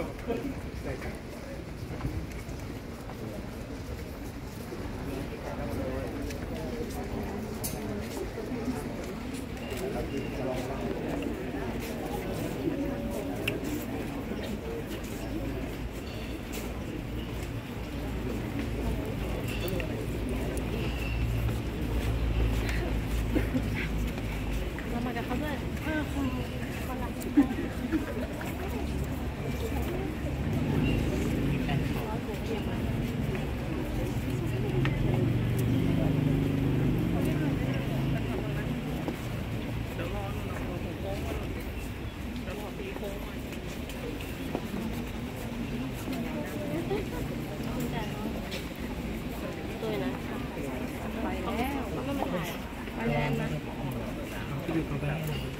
ママが危ない。Okay.